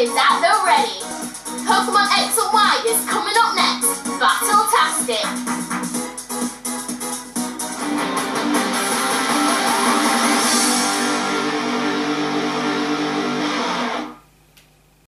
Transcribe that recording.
is at the ready. Pokemon X and Y is coming up next. Battle-tastic.